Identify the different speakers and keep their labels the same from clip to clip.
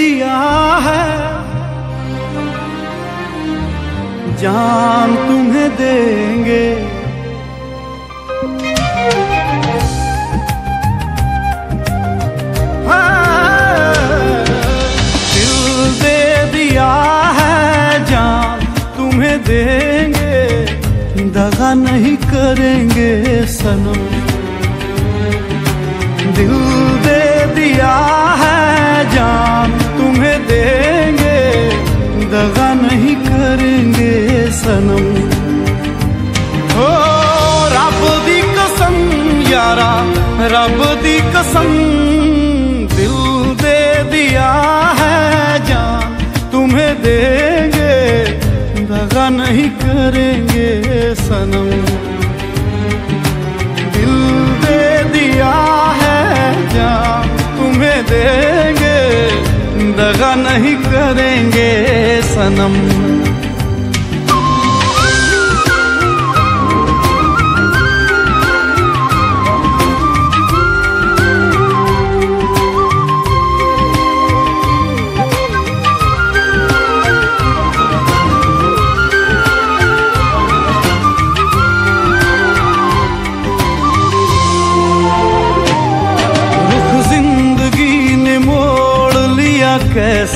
Speaker 1: दिया है। जान तुम्हें देंगे। दिल दे दिया है, जान तुम्हें देंगे। दगा नहीं करेंगे सनम। दिल सनम। ओ, रब दी कसम, यारा, रब दी कसम, दिल दे दिया है जान, तुम्हें देंगे, दगा नहीं करेंगे सनम। दिल दे दिया है जान, तुम्हें देंगे, दगा नहीं करेंगे सनम।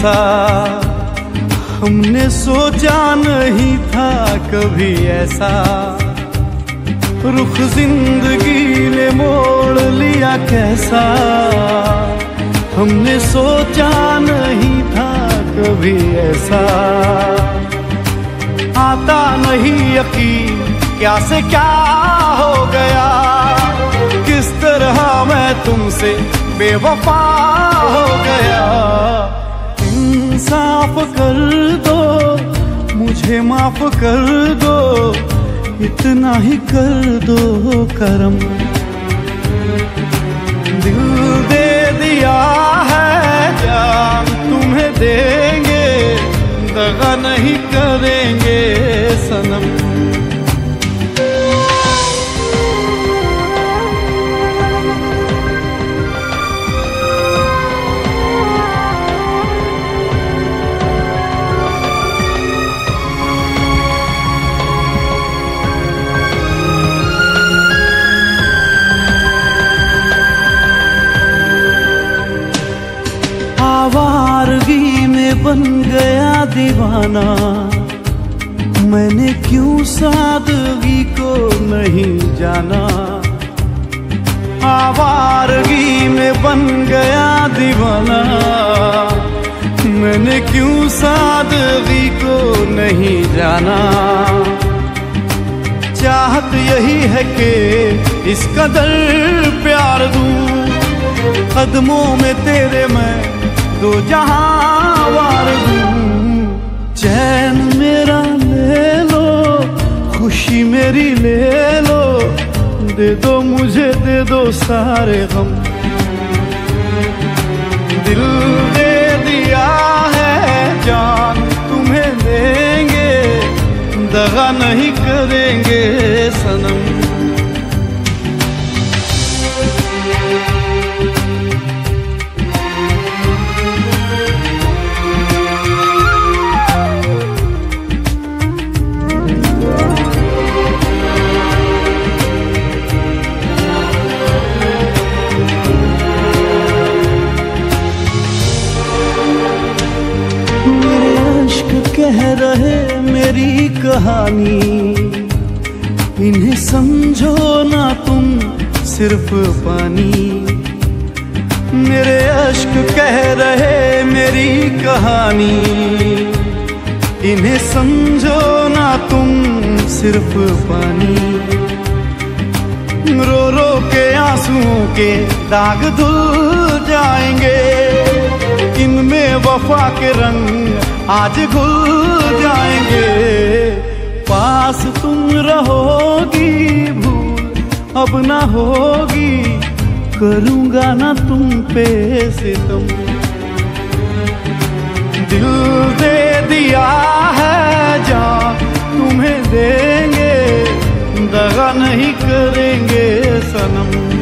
Speaker 1: कैसा हमने सोचा नहीं था कभी ऐसा। रुख ज़िंदगी ने मोड़ लिया कैसा। हमने सोचा नहीं था कभी ऐसा। आता नहीं यकीन क्या से क्या हो गया। किस तरह मैं तुमसे बेवफा हो गया। इंसाफ कर दो, मुझे माफ़ कर दो, इतना ही कर दो करम। दिल दे दिया है, जान तुम्हें देंगे, दगा नहीं बन गया दीवाना। मैंने क्यों सादगी को नहीं जाना? आवारगी में बन गया दीवाना। मैंने क्यों सादगी को नहीं जाना? चाहत यही है कि इस कदर प्यार दूँ। कदमों में तेरे मैं दो जहाँ दे, मुझे दे दो सारे गम। दिल दे दिया है जान, तुम्हें देंगे, दगा नहीं करेंगे। मेरे अश्क कह रहे मेरी कहानी। इन्हें समझो ना तुम सिर्फ़ पानी। मेरे अश्क कह रहे मेरी कहानी। इन्हें समझो ना तुम सिर्फ़ पानी। रो रो के आंसुओं के दाग धुल जाएँगे। इनमें वफा के रंग आज घुल जाएँगे। पास तुम रहोगी भूल, अब ना होगी। करूँगा ना तुम पे सितम। दिल दे दिया है, जा तुम्हें देंगे। दगा नहीं करेंगे सनम।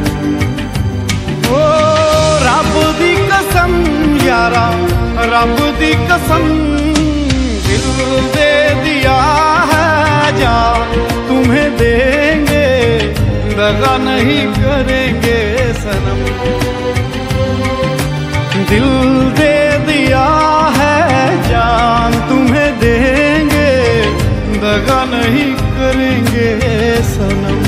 Speaker 1: प्यारा रब दी कसम, दिल दे दिया है जा तुम्हें देंगे, दगा नहीं करेंगे सनम। दिल दे दिया है जान, तुम्हें देंगे, दगा नहीं करेंगे सनम।